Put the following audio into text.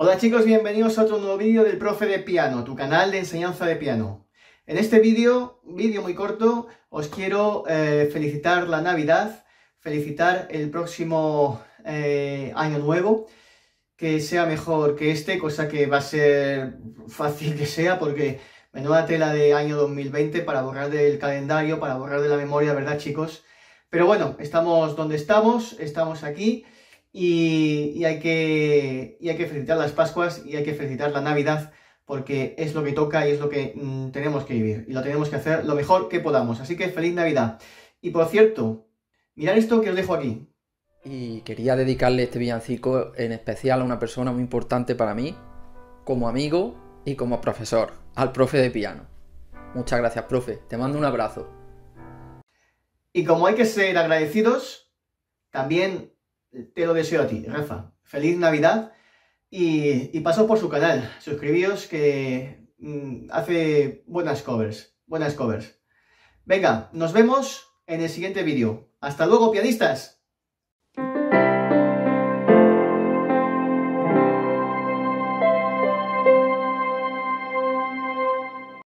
Hola chicos, bienvenidos a otro nuevo vídeo del Profe de Piano, tu canal de enseñanza de piano. En este vídeo, vídeo muy corto, os quiero eh, felicitar la Navidad, felicitar el próximo eh, año nuevo, que sea mejor que este, cosa que va a ser fácil que sea, porque menuda tela de año 2020 para borrar del calendario, para borrar de la memoria, ¿verdad chicos? Pero bueno, estamos donde estamos, estamos aquí y, hay que, hay que felicitar las Pascuas y hay que felicitar la Navidad porque es lo que toca y es lo que mm, tenemos que vivir y lo tenemos que hacer lo mejor que podamos. Así que feliz Navidad. Y por cierto, mirad esto que os dejo aquí. Y quería dedicarle este villancico en especial a una persona muy importante para mí, como amigo y como profesor, al profe de piano. Muchas gracias, profe. Te mando un abrazo. Y como hay que ser agradecidos, también te lo deseo a ti, Rafa. Feliz Navidad y, paso por su canal. Suscribíos que mm, hace buenas covers, buenas covers. Venga, nos vemos en el siguiente vídeo. ¡Hasta luego, pianistas!